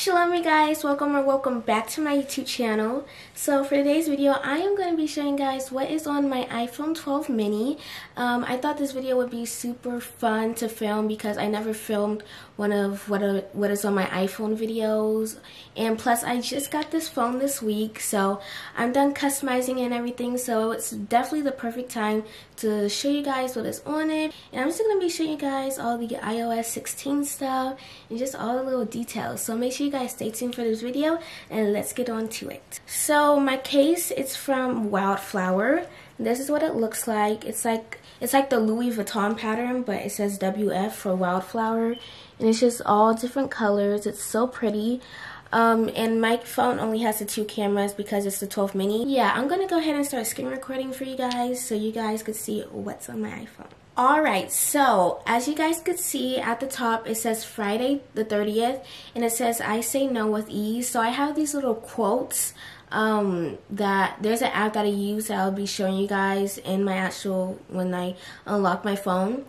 Shalom you guys, welcome or welcome back to my YouTube channel. So for today's video, I am going to be showing you guys what is on my iPhone 12 mini. Um, I thought this video would be super fun to film because I never filmed one of what, a, what is on my iPhone videos. And plus I just got this phone this week, so I'm done customizing and everything. So it's definitely the perfect time to show you guys what is on it. And I'm just going to be showing you guys all the iOS 16 stuff and just all the little details. So make sure you guys stay tuned for this video and let's get on to it. So my case it's from Wildflower. This is what it looks like. It's like it's like the Louis Vuitton pattern but it says WF for Wildflower and it's just all different colors. It's so pretty. Um, and my phone only has the two cameras because it's the 12 mini. Yeah, I'm going to go ahead and start screen recording for you guys so you guys could see what's on my iPhone. Alright, so as you guys could see at the top, it says Friday the 30th, and it says I say no with ease. So I have these little quotes um, that there's an app that I use that I'll be showing you guys in my actual, when I unlock my phone.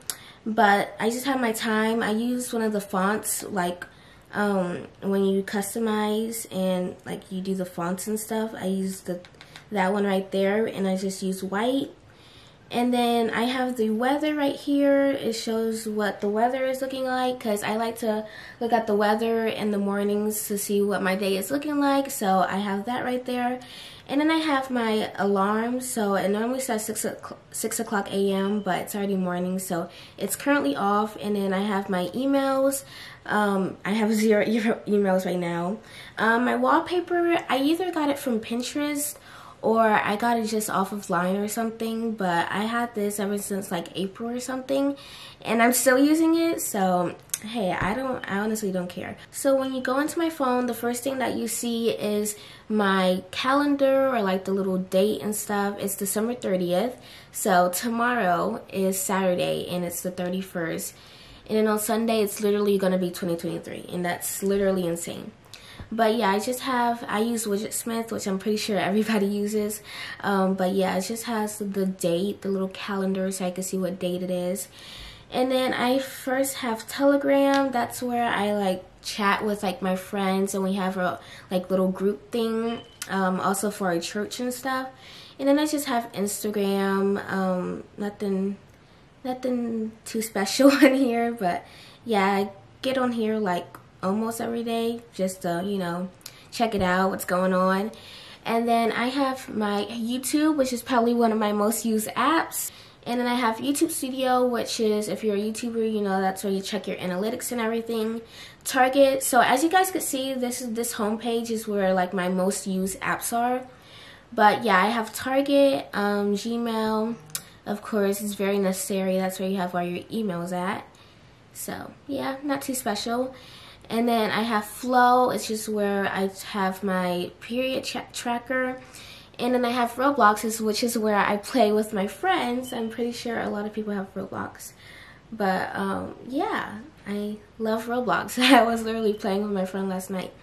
But I just have my time. I use one of the fonts, like um, when you customize and like you do the fonts and stuff. I use the that one right there, and I just use white and then I have the weather right here. It shows what the weather is looking like because I like to look at the weather in the mornings to see what my day is looking like. So I have that right there. And then I have my alarm. So it normally says 6 o'clock, 6 o'clock a.m. but it's already morning. So it's currently off. And then I have my emails. Um, I have zero e emails right now. Um, my wallpaper, I either got it from Pinterest or I got it just off of line or something but I had this ever since like April or something and I'm still using it so hey I don't I honestly don't care. So when you go into my phone the first thing that you see is my calendar or like the little date and stuff. It's December 30th so tomorrow is Saturday and it's the 31st and then on Sunday it's literally gonna be 2023 and that's literally insane but yeah, I just have, I use Widgetsmith, which I'm pretty sure everybody uses. Um, but yeah, it just has the date, the little calendar so I can see what date it is. And then I first have Telegram. That's where I like chat with like my friends and we have a like little group thing um, also for our church and stuff. And then I just have Instagram. Um, nothing, nothing too special in here, but yeah, I get on here like almost every day just to, you know, check it out, what's going on. And then I have my YouTube, which is probably one of my most used apps. And then I have YouTube Studio, which is, if you're a YouTuber, you know, that's where you check your analytics and everything. Target. So as you guys can see, this is this homepage is where like my most used apps are. But yeah, I have Target, um, Gmail. Of course, it's very necessary. That's where you have all your emails at. So yeah, not too special. And then I have Flow, it's just where I have my period tra tracker. And then I have Roblox, which is where I play with my friends. I'm pretty sure a lot of people have Roblox. But um, yeah, I love Roblox. I was literally playing with my friend last night.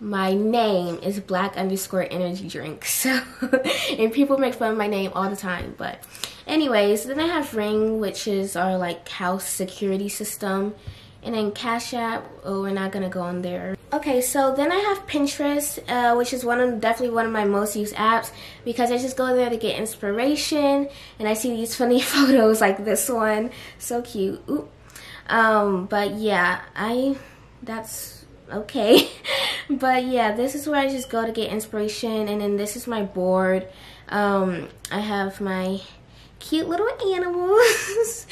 My name is black underscore energy drink. So, and people make fun of my name all the time. But anyways, then I have Ring, which is our like house security system. And then Cash App, oh, we're not gonna go on there. Okay, so then I have Pinterest, uh, which is one of definitely one of my most used apps because I just go there to get inspiration, and I see these funny photos like this one, so cute. Um, but yeah, I that's okay. but yeah, this is where I just go to get inspiration, and then this is my board. Um, I have my cute little animals.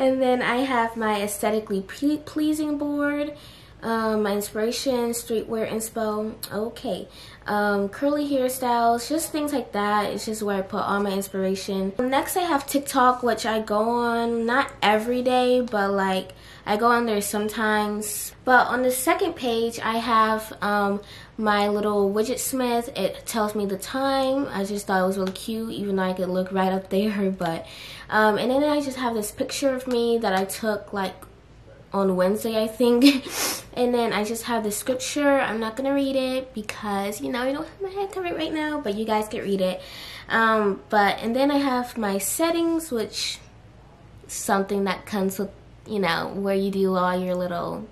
and then I have my aesthetically pleasing board. Um, my inspiration, streetwear inspo, okay. Um, curly hairstyles, just things like that. It's just where I put all my inspiration. Next I have TikTok, which I go on not every day, but like I go on there sometimes. But on the second page, I have um, my little Widgetsmith. It tells me the time. I just thought it was really cute, even though I could look right up there. But um, And then I just have this picture of me that I took like on Wednesday, I think. and then I just have the scripture. I'm not to read it because, you know, I don't have my head covered right now, but you guys can read it. Um, but, and then I have my settings, which something that comes with, you know, where you do all your little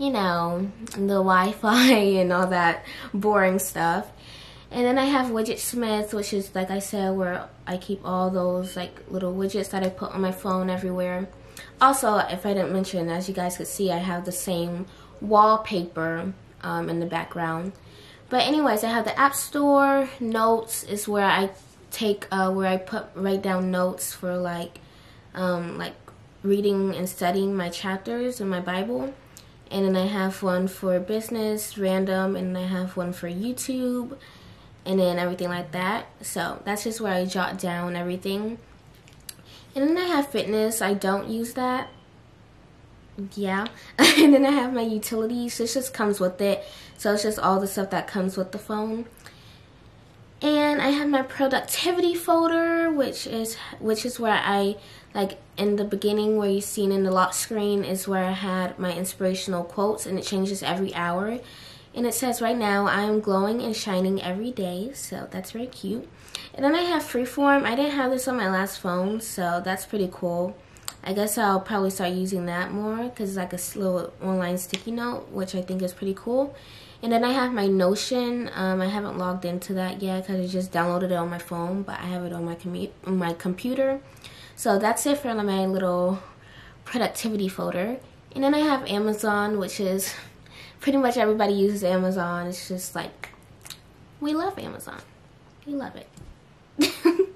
you know, the Wi-Fi and all that boring stuff. And then I have Widgetsmith, which is, like I said, where I keep all those like little widgets that I put on my phone everywhere. Also, if I didn't mention, as you guys could see, I have the same wallpaper um, in the background. But anyways, I have the App Store. Notes is where I take, uh, where I put, write down notes for like, um, like reading and studying my chapters in my Bible. And then I have one for business, random, and I have one for YouTube and then everything like that. So that's just where I jot down everything. And then I have fitness. I don't use that. Yeah. and then I have my utilities. This just comes with it. So it's just all the stuff that comes with the phone. I have my productivity folder, which is which is where I like in the beginning where you seen in the lock screen is where I had my inspirational quotes and it changes every hour. And it says right now, I am glowing and shining every day. So that's very cute. And then I have Freeform. I didn't have this on my last phone, so that's pretty cool. I guess I'll probably start using that more because it's like a little online sticky note, which I think is pretty cool. And then I have my Notion. Um, I haven't logged into that yet because I just downloaded it on my phone, but I have it on my, on my computer. So that's it for my little productivity folder. And then I have Amazon, which is pretty much everybody uses Amazon. It's just like, we love Amazon. We love it.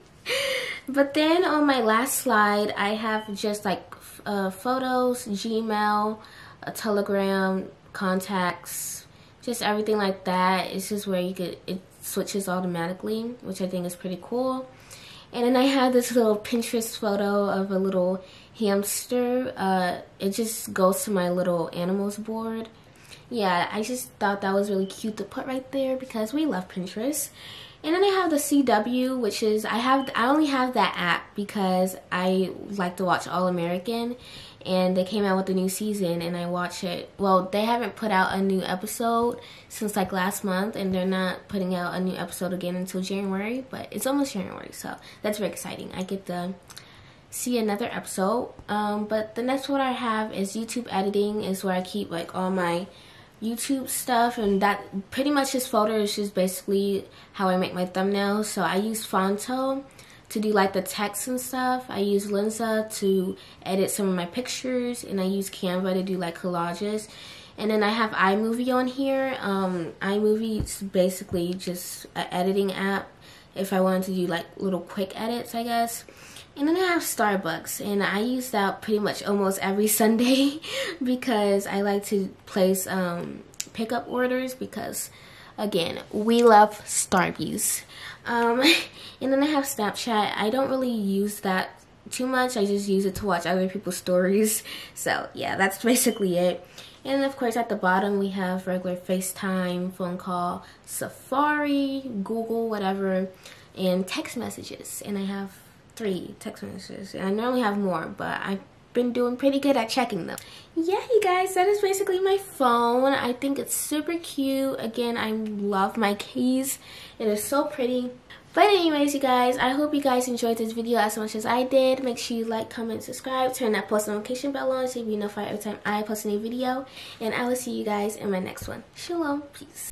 but then on my last slide, I have just like uh, photos, Gmail, a Telegram, contacts, just everything like that. It's just where you could, it switches automatically, which I think is pretty cool. And then I have this little Pinterest photo of a little hamster. Uh, it just goes to my little animals board yeah, I just thought that was really cute to put right there because we love Pinterest. And then I have the CW, which is I have I only have that app because I like to watch All American, and they came out with a new season, and I watch it. Well, they haven't put out a new episode since like last month, and they're not putting out a new episode again until January. But it's almost January, so that's very exciting. I get to see another episode. Um, but the next one I have is YouTube editing, is where I keep like all my YouTube stuff and that pretty much this folder is just basically how I make my thumbnails. So I use Phonto to do like the text and stuff. I use Lensa to edit some of my pictures and I use Canva to do like collages. And then I have iMovie on here. Um, iMovie is basically just an editing app if I wanted to do like little quick edits, I guess. And then I have Starbucks, and I use that pretty much almost every Sunday because I like to place um, pickup orders because, again, we love Starbucks. Um, and then I have Snapchat. I don't really use that too much. I just use it to watch other people's stories. So, yeah, that's basically it. And of course, at the bottom, we have regular FaceTime, phone call, Safari, Google, whatever, and text messages. And I have three text messages. And I normally have more, but I've been doing pretty good at checking them. Yeah, you guys, that is basically my phone. I think it's super cute. Again, I love my keys. It is so pretty. But anyways, you guys, I hope you guys enjoyed this video as much as I did. Make sure you like, comment, subscribe, turn that post notification bell on so you be notified every time I post a new video. And I will see you guys in my next one. Shalom. Peace.